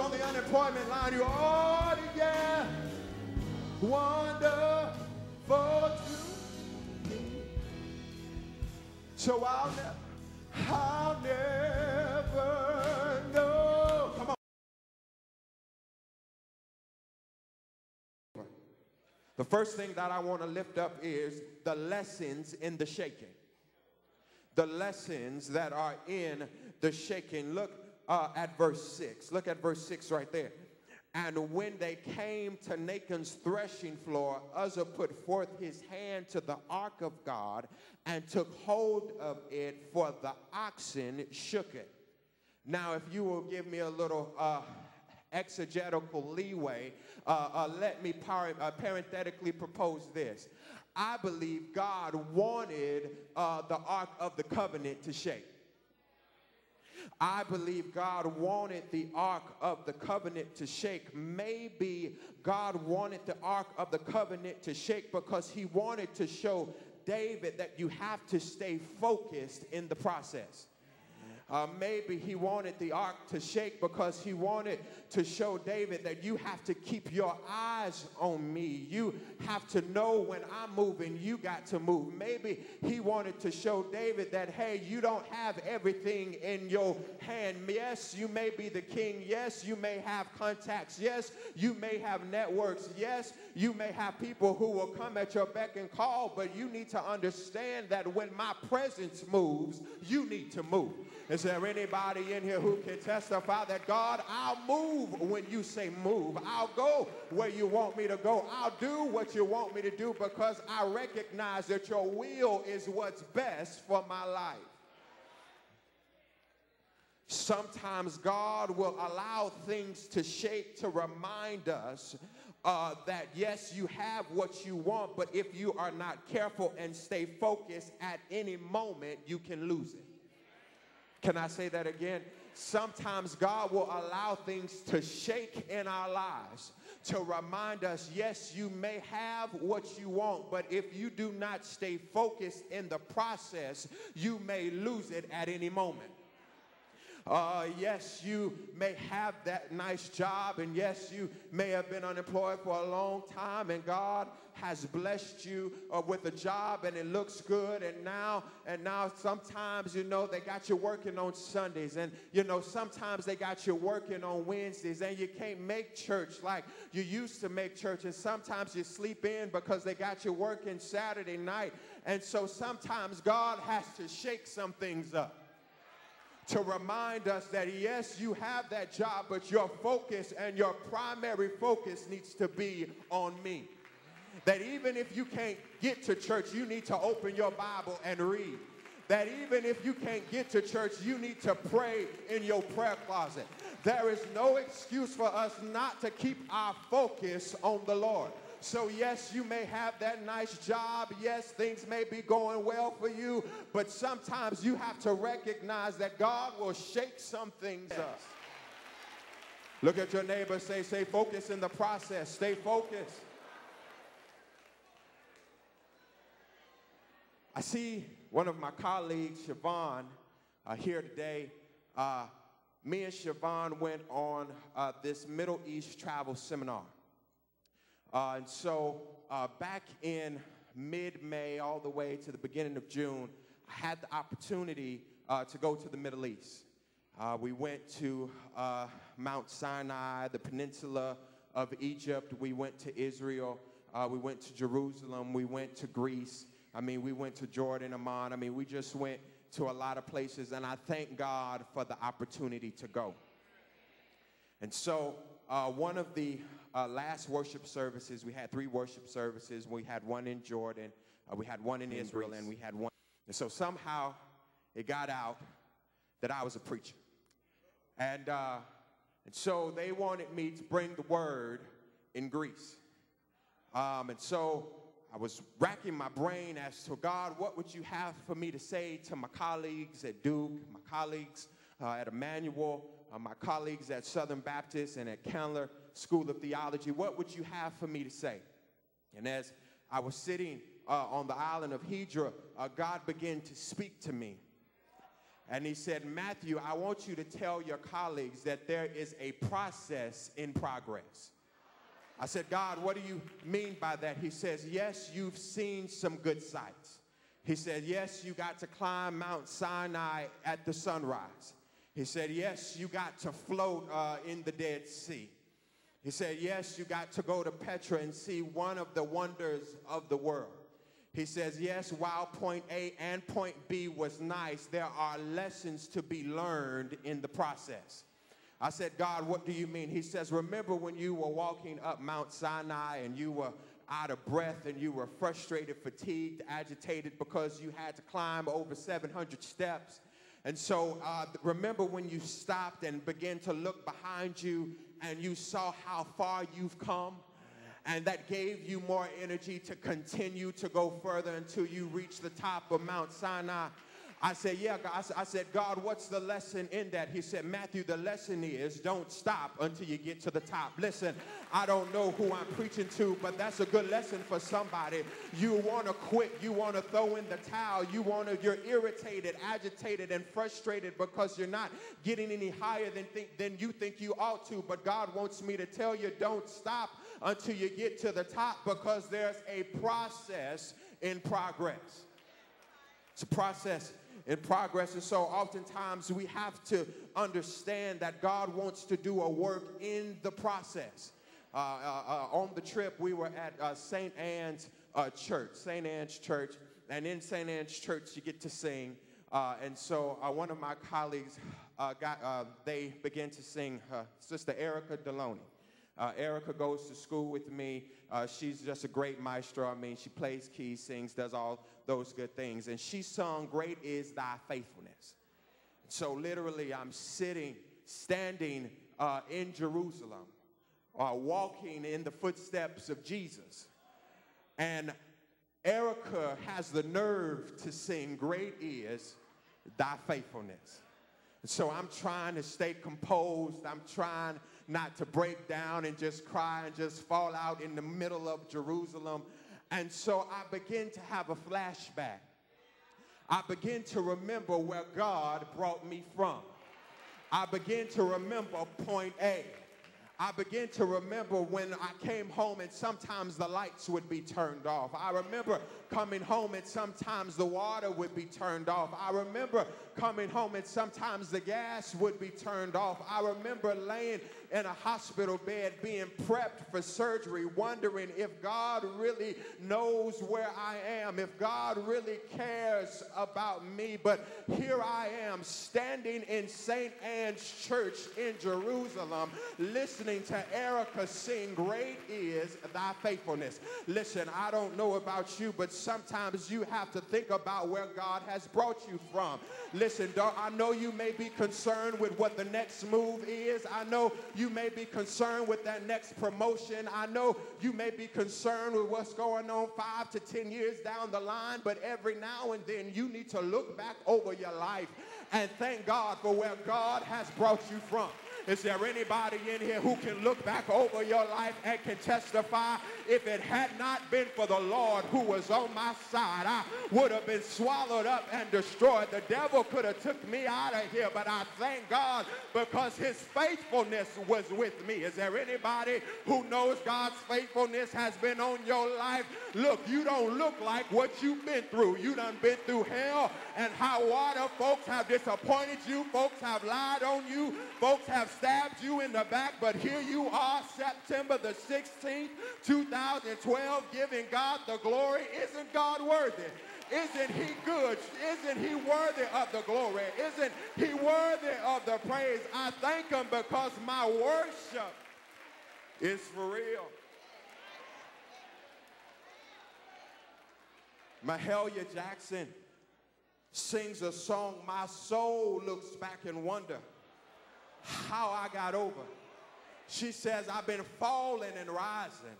on the unemployment line, you oh yeah, wonderful to me. So I'll never, I'll never know. Come on. The first thing that I want to lift up is the lessons in the shaking. The lessons that are in the shaking. Look uh, at verse 6. Look at verse 6 right there. And when they came to Nachon's threshing floor, Uzzah put forth his hand to the ark of God and took hold of it, for the oxen shook it. Now, if you will give me a little uh, exegetical leeway, uh, uh, let me par- uh, parenthetically propose this. I believe God wanted uh, the Ark of the Covenant to shake. I believe God wanted the Ark of the Covenant to shake. Maybe God wanted the Ark of the Covenant to shake because he wanted to show David that you have to stay focused in the process. Uh, maybe he wanted the ark to shake because he wanted to show David that you have to keep your eyes on me. You have to know when I'm moving, you got to move. Maybe he wanted to show David that, hey, you don't have everything in your hand. Yes, you may be the king. Yes, you may have contacts. Yes, you may have networks. Yes, you may have people who will come at your beck and call, but you need to understand that when my presence moves, you need to move. Is there anybody in here who can testify that God, I'll move when you say move. I'll go where you want me to go. I'll do what you want me to do because I recognize that your will is what's best for my life. Sometimes God will allow things to shake to remind us uh, that yes, you have what you want, but if you are not careful and stay focused at any moment, you can lose it. Can I say that again? Sometimes God will allow things to shake in our lives to remind us yes, you may have what you want, but if you do not stay focused in the process, you may lose it at any moment. Uh, yes, you may have that nice job, and yes, you may have been unemployed for a long time, and God has blessed you uh, with a job, and it looks good. And now, and now, sometimes you know they got you working on Sundays, and you know sometimes they got you working on Wednesdays, and you can't make church like you used to make church, and sometimes you sleep in because they got you working Saturday night, and so sometimes God has to shake some things up to remind us that yes, you have that job, but your focus and your primary focus needs to be on me. That even if you can't get to church, you need to open your Bible and read. That even if you can't get to church, you need to pray in your prayer closet. There is no excuse for us not to keep our focus on the Lord. So, yes, you may have that nice job. Yes, things may be going well for you. But sometimes you have to recognize that God will shake some things up. Look at your neighbor, say, stay focused in the process. Stay focused. I see one of my colleagues, Siobhan, uh, here today. Uh, me and Siobhan went on uh, this Middle East travel seminar. Uh, and so uh, back in mid-May all the way to the beginning of June, I had the opportunity uh, to go to the Middle East. Uh, we went to uh, Mount Sinai, the peninsula of Egypt. We went to Israel. Uh, we went to Jerusalem. We went to Greece. I mean, we went to Jordan, Amman. I mean, we just went to a lot of places, and I thank God for the opportunity to go. And so, one of the uh, last worship services, we had three worship services. We had one in Jordan, uh, we had one in, in Israel, Greece. and we had one. And so somehow it got out that I was a preacher. And, uh, and so they wanted me to bring the word in Greece. Um, and so I was racking my brain as to God, what would you have for me to say to my colleagues at Duke, my colleagues uh, at Emmanuel, uh, my colleagues at Southern Baptist and at Candler School of Theology. What would you have for me to say? And as I was sitting uh, on the island of Hydra, uh, God began to speak to me. And he said, Matthew, I want you to tell your colleagues that there is a process in progress. I said, God, what do you mean by that? He says, Yes, you've seen some good sights. He said, Yes, you got to climb Mount Sinai at the sunrise. He said, Yes, you got to float uh, in the Dead Sea. He said, Yes, you got to go to Petra and see one of the wonders of the world. He says, Yes, while point A and point B was nice, there are lessons to be learned in the process. I said, God, what do you mean? He says, Remember when you were walking up Mount Sinai and you were out of breath and you were frustrated, fatigued, agitated because you had to climb over 700 steps. And so uh, remember when you stopped and began to look behind you and you saw how far you've come? and that gave you more energy to continue to go further until you reach the top of Mount Sinai. I said, Yeah, God. I said, God, what's the lesson in that? He said, Matthew, the lesson is don't stop until you get to the top. Listen, I don't know who I'm preaching to, but that's a good lesson for somebody. You want to quit, you want to throw in the towel, you want to, you're irritated, agitated, and frustrated because you're not getting any higher than, think, than you think you ought to. But God wants me to tell you, don't stop until you get to the top because there's a process in progress. It's a process in progress. And so oftentimes we have to understand that God wants to do a work in the process. Uh, uh, uh, on the trip, we were at uh, St. Anne's uh, Church, St. Anne's Church. And in St. Anne's Church, you get to sing. Uh, and so one of my colleagues got, they began to sing Sister Erica Deloney. Uh, Erica goes to school with me. Uh, she's just a great maestro. I mean, she plays keys, sings, does all those good things. And she sung, Great is Thy Faithfulness. So, literally, I'm sitting, standing uh, in Jerusalem, uh, walking in the footsteps of Jesus. And Erica has the nerve to sing, Great is Thy Faithfulness. So I'm trying to stay composed. I'm trying not to break down and just cry and just fall out in the middle of Jerusalem. And so I begin to have a flashback. I begin to remember where God brought me from. I begin to remember point A. I begin to remember when I came home and sometimes the lights would be turned off. I remember coming home and sometimes the water would be turned off. I remember coming home and sometimes the gas would be turned off. I remember laying in a hospital bed being prepped for surgery, wondering if God really knows where I am, if God really cares about me. But here I am standing in St. Anne's Church in Jerusalem, listening to Erica sing, Great is thy faithfulness. Listen, I don't know about you, but sometimes you have to think about where God has brought you from. Listen, I know you may be concerned with what the next move is. I know you may be concerned with that next promotion. I know you may be concerned with what's going on five to 10 years down the line, but every now and then you need to look back over your life and thank God for where God has brought you from. Is there anybody in here who can look back over your life and can testify if it had not been for the Lord who was on my side, I would have been swallowed up and destroyed. The devil could have took me out of here, but I thank God because his faithfulness was with me. Is there anybody who knows God's faithfulness has been on your life? Look, you don't look like what you've been through. You done been through hell and high water. Folks have disappointed you. Folks have lied on you. Folks have stabbed you in the back, but here you are, September the 16th, 2012, giving God the glory. Isn't God worthy? Isn't he good? Isn't he worthy of the glory? Isn't he worthy of the praise? I thank him because my worship is for real. Mahalia Jackson sings a song, My Soul Looks Back in Wonder how I got over. She says, I've been falling and rising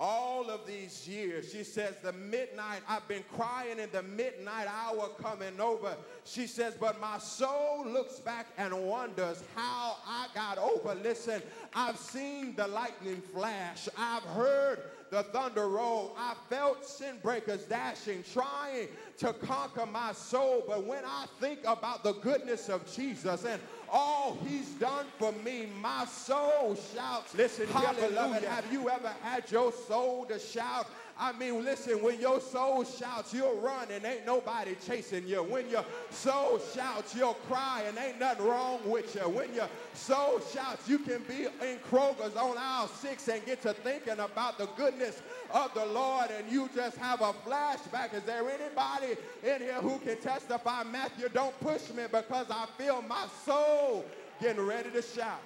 all of these years. She says, the midnight, I've been crying in the midnight hour coming over. She says, but my soul looks back and wonders how I got over. Listen, I've seen the lightning flash. I've heard the thunder roll. I felt sin breakers dashing, trying to conquer my soul. But when I think about the goodness of Jesus and all he's done for me, my soul shouts. Listen, hallelujah. Have you ever had your soul to shout? I mean, listen, when your soul shouts, you'll run and ain't nobody chasing you. When your soul shouts, you'll cry and ain't nothing wrong with you. When your soul shouts, you can be in Kroger's on aisle six and get to thinking about the goodness of the Lord and you just have a flashback. Is there anybody in here who can testify, Matthew, don't push me because I feel my soul getting ready to shout?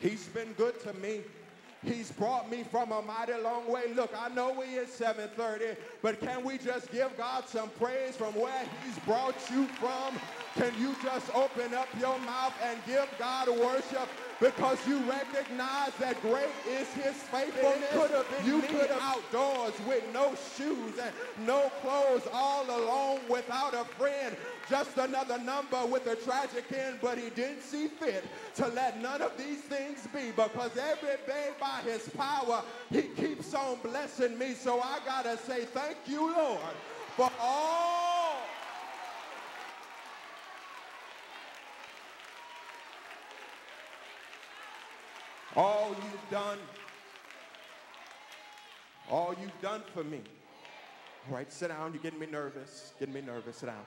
He's been good to me. He's brought me from a mighty long way. Look, I know we is 730, but can we just give God some praise from where he's brought you from? Can you just open up your mouth and give God worship because you recognize that great is his faithfulness? Could have been you could have outdoors with no shoes and no clothes, all alone without a friend just another number with a tragic end, but he didn't see fit to let none of these things be because every day by his power, he keeps on blessing me. So I got to say thank you, Lord, for all. All you've done, all you've done for me. All right, sit down. You're getting me nervous. Getting me nervous. Sit down.